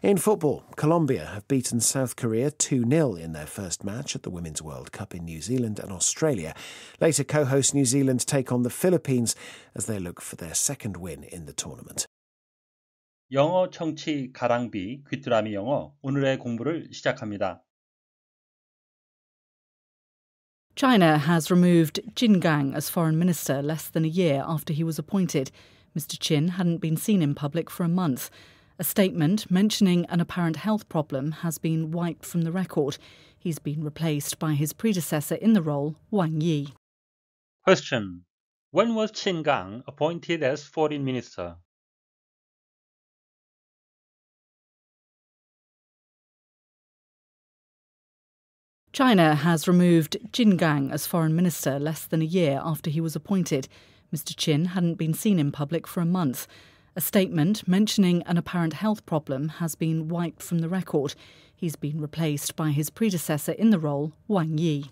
In football, Colombia have beaten South Korea 2 0 in their first match at the Women's World Cup in New Zealand and Australia. Later, co host New Zealand take on the Philippines as they look for their second win in the tournament. 영어 청취 가랑비 귀뚜라미 영어 오늘의 공부를 시작합니다. China has removed Qin Gang as foreign minister less than a year after he was appointed. Mr. Qin hadn't been seen in public for a month. A statement mentioning an apparent health problem has been wiped from the record. He's been replaced by his predecessor in the role, Wang Yi. Question. When was Qin Gang appointed as foreign minister? China has removed Qin Gang as foreign minister less than a year after he was appointed. Mr. Qin hadn't been seen in public for a month. A statement mentioning an apparent health problem has been wiped from the record. He's been replaced by his predecessor in the role, Wang Yi.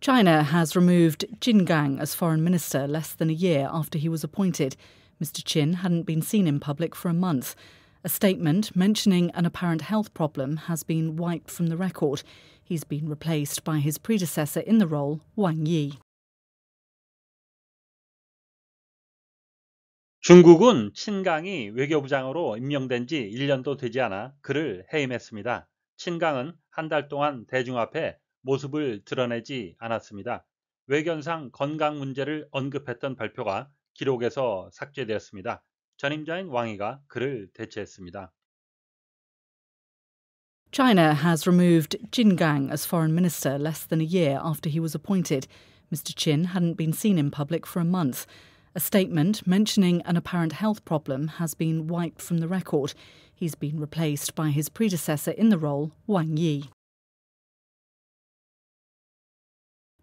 China has removed Qin Gang as foreign minister less than a year after he was appointed. Mr. Qin hadn't been seen in public for a month. A statement mentioning an apparent health problem has been wiped from the record. He's been replaced by his predecessor in the role, Wang Yi. 중국은 친강이 외교부장으로 임명된 지 1년도 되지 않아 그를 해임했습니다. 친강은 동안 대중 앞에 모습을 드러내지 않았습니다. 외견상 건강 문제를 언급했던 발표가 기록에서 삭제되었습니다. 전임자인 왕이가 그를 대체했습니다. China has removed Qin Gang as foreign minister less than a year after he was appointed. Mr. Qin hadn't been seen in public for a month. A statement mentioning an apparent health problem has been wiped from the record. He's been replaced by his predecessor in the role, Wang Yi.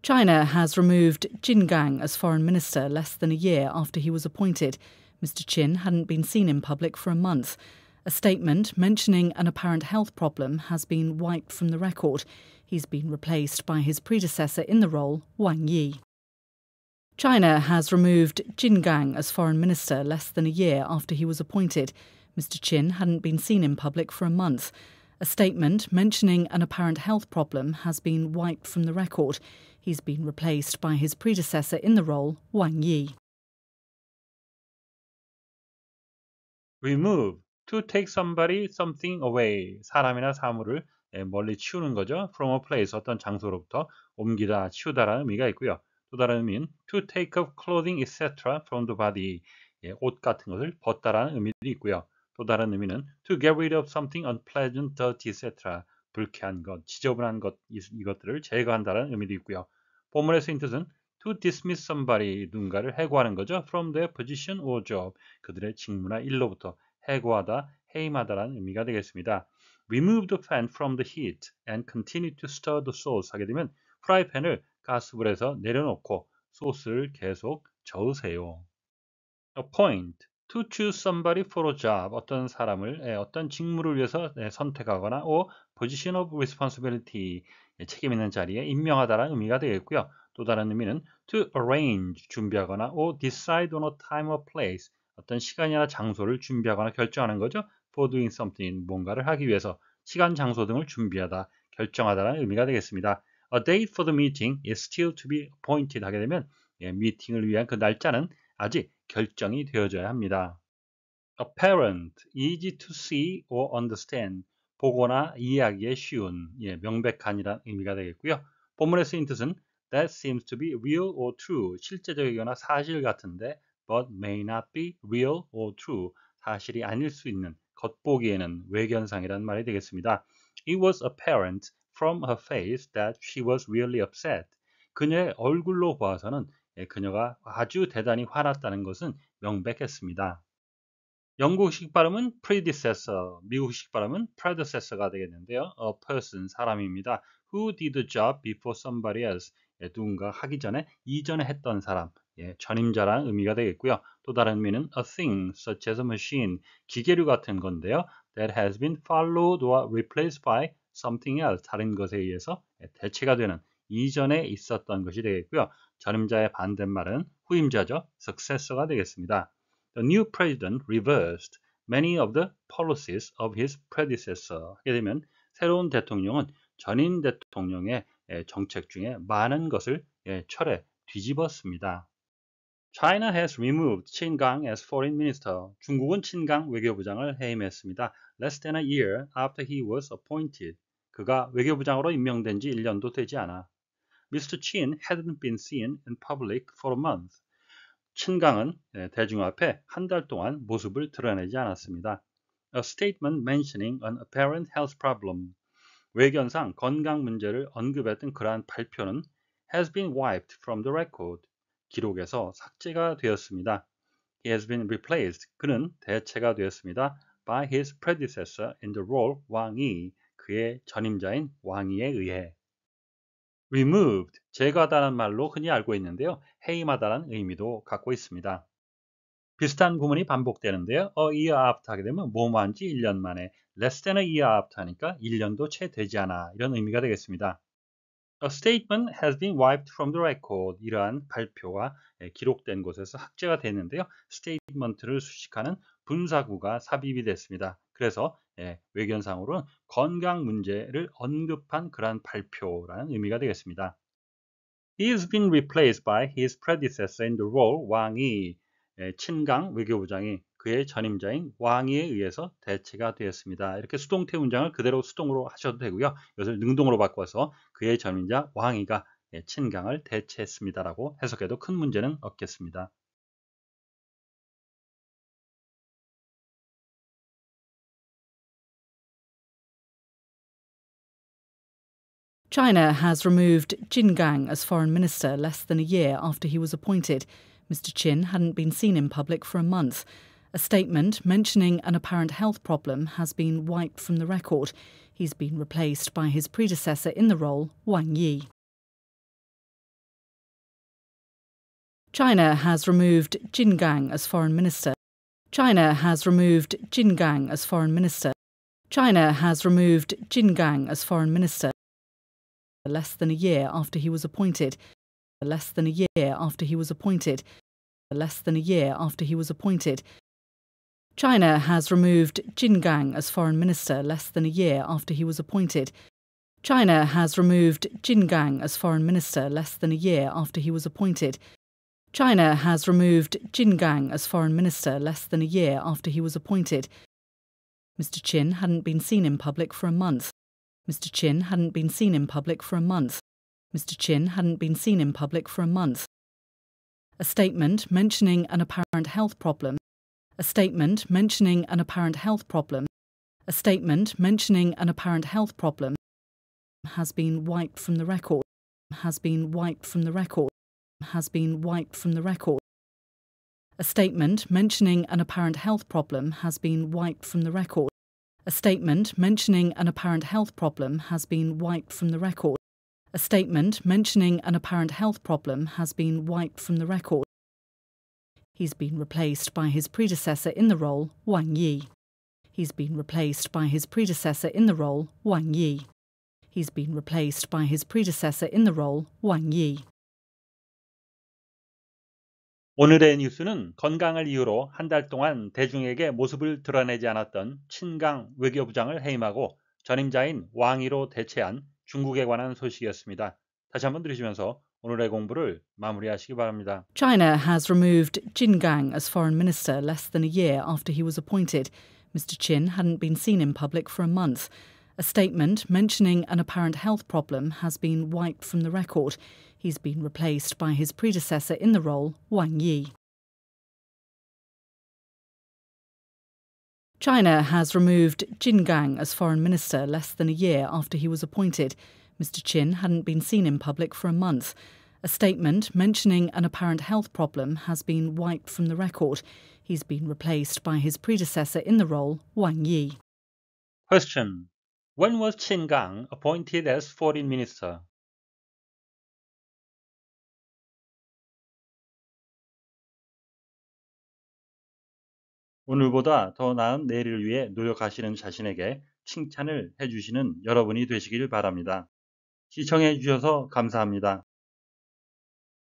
China has removed Qin Gang as foreign minister less than a year after he was appointed. Mr. Qin hadn't been seen in public for a month. A statement mentioning an apparent health problem has been wiped from the record. He's been replaced by his predecessor in the role, Wang Yi. China has removed Qin Gang as foreign minister less than a year after he was appointed. Mr. Qin hadn't been seen in public for a month. A statement mentioning an apparent health problem has been wiped from the record. He's been replaced by his predecessor in the role, Wang Yi. Remove to take somebody something away. 사람이나 사물을 멀리 치우는 거죠. From a place 어떤 장소로부터 옮기다 치우다라는 의미가 있고요. 또 다른 의미는 to take off clothing etc. from the body 예, 옷 같은 것을 벗다라는 의미도 있고요. 또 다른 의미는 to get rid of something unpleasant, dirty etc. 불쾌한 것, 지저분한 것 이것들을 제거한다는 의미도 있고요. 쓰인 뜻은 to dismiss somebody 누군가를 해고하는 거죠. from their position or job 그들의 직무나 일로부터 해고하다, 해임하다라는 의미가 되겠습니다. remove the fan from the heat and continue to stir the sauce 하게 되면 프라이팬을 가스불에서 내려놓고 소스를 계속 저으세요. appoint to choose somebody for a job 어떤 사람을 어떤 직무를 위해서 선택하거나 or position of responsibility 책임 있는 자리에 임명하다라는 의미가 되겠고요. 또 다른 의미는 to arrange 준비하거나 or decide on a time or place 어떤 시간이나 장소를 준비하거나 결정하는 거죠. for doing something 뭔가를 하기 위해서 시간, 장소 등을 준비하다, 결정하다라는 의미가 되겠습니다. A date for the meeting is still to be appointed 하게 되면 예, 미팅을 위한 그 날짜는 아직 결정이 되어져야 합니다. apparent, easy to see or understand 보거나 이해하기에 쉬운, 예, 명백한이란 의미가 되겠고요. 본문에 쓰인 뜻은 that seems to be real or true, 실제적이거나 사실 같은데 but may not be real or true, 사실이 아닐 수 있는 겉보기에는 외견상이라는 말이 되겠습니다. It was apparent from her face that she was really upset. 그녀의 얼굴로 보아서는 그녀가 아주 대단히 화났다는 것은 명백했습니다. 영국식 발음은 predecessor, 미국식 발음은 predecessor가 되겠는데요. A person, 사람입니다. Who did the job before somebody else? 누군가 하기 전에 이전에 했던 사람, 예, 전임자라는 의미가 되겠고요. 또 다른 의미는 a thing, such as a machine, 기계류 같은 건데요. That has been followed or replaced by something else, 다른 것에 의해서 대체가 되는 이전에 있었던 것이 되겠고요. 전임자의 반대말은 후임자죠. successor가 되겠습니다. the new president reversed many of the policies of his predecessor. 하게 되면 새로운 대통령은 전임 대통령의 정책 중에 많은 것을 철회, 뒤집었습니다. China has removed Gang as foreign minister. 중국은 친강 외교부장을 해임했습니다. Less than a year after he was appointed. 그가 외교부장으로 임명된 지 1년도 되지 않아. Mr. Qin hadn't been seen in public for a month. 친강은 대중 앞에 한 달 동안 모습을 드러내지 않았습니다. A statement mentioning an apparent health problem. 외견상 건강 문제를 언급했던 그러한 발표는 has been wiped from the record. 기록에서 삭제가 되었습니다. He has been replaced. 그는 대체가 되었습니다. by his predecessor in the role 왕이 그의 전임자인 왕이에 의해 removed 제거하다는 말로 흔히 알고 있는데요. 해임하다는 의미도 갖고 있습니다. 비슷한 구문이 반복되는데요. a year after 하게 되면 뭐뭐한 지 1년 만에 less than a year after 하니까 1년도 채 되지 않아 이런 의미가 되겠습니다. A statement has been wiped from the record. 이러한 발표가 기록된 곳에서 삭제가 됐는데요. statement를 수식하는 분사구가 삽입이 됐습니다. 그래서 예, 외견상으로는 건강 문제를 언급한 그러한 발표라는 의미가 되겠습니다. He has been replaced by his predecessor in the role 왕이 예, 친강 외교부장이 그의 전임자인 왕이에 의해서 대체가 되었습니다. 이렇게 수동태 문장을 그대로 수동으로 하셔도 되고요. 이것을 능동으로 바꿔서 그의 전임자 왕이가 예, 친강을 대체했습니다라고 해석해도 큰 문제는 없겠습니다. China has removed Qin Gang as foreign minister less than a year after he was appointed. Mr. Qin hadn't been seen in public for a month. A statement mentioning an apparent health problem has been wiped from the record. He's been replaced by his predecessor in the role, Wang Yi. China has removed Qin Gang as foreign minister. China has removed Qin Gang as foreign minister. China has removed Qin Gang as foreign minister less than a year after he was appointed. Less than a year after he was appointed. Less than a year after he was appointed. China has removed Qin Gang as foreign minister less than a year after he was appointed. China has removed Qin Gang as foreign minister less than a year after he was appointed. China has removed Qin Gang as foreign minister less than a year after he was appointed. Mr. Qin hadn't been seen in public for a month. Mr. Qin hadn't been seen in public for a month. Mr. Qin hadn't been seen in public for a month. A statement mentioning an apparent health problem. A statement mentioning an apparent health problem. A statement mentioning an apparent health problem has been wiped from the record. Has been wiped from the record. Has been wiped from the record. A statement mentioning an apparent health problem has been wiped from the record. A statement mentioning an apparent health problem has been wiped from the record. A statement mentioning an apparent health problem has been wiped from the record. He's been replaced by his predecessor in the role, Wang Yi. He's been replaced by his predecessor in the role, Wang Yi. He's been replaced by his predecessor in the role, Wang Yi. 오늘의 뉴스는 건강을 이유로 한 달 동안 대중에게 모습을 드러내지 않았던 친강 외교부장을 해임하고 전임자인 왕위로 대체한 중국에 관한 소식이었습니다. 다시 한번 들으시면서 오늘의 공부를 마무리하시기 바랍니다. China has removed Qin Gang as foreign minister less than a year after he was appointed. Mr. Qin hadn't been seen in public for a month. A statement mentioning an apparent health problem has been wiped from the record. He's been replaced by his predecessor in the role, Wang Yi. China has removed Qin Gang as foreign minister less than a year after he was appointed. Mr. Qin hadn't been seen in public for a month. A statement mentioning an apparent health problem has been wiped from the record. He's been replaced by his predecessor in the role, Wang Yi. Question When was Qin Gang appointed as foreign minister? 오늘보다 더 나은 내일을 위해 노력하시는 자신에게 칭찬을 해주시는 여러분이 되시길 바랍니다. 시청해 주셔서 감사합니다.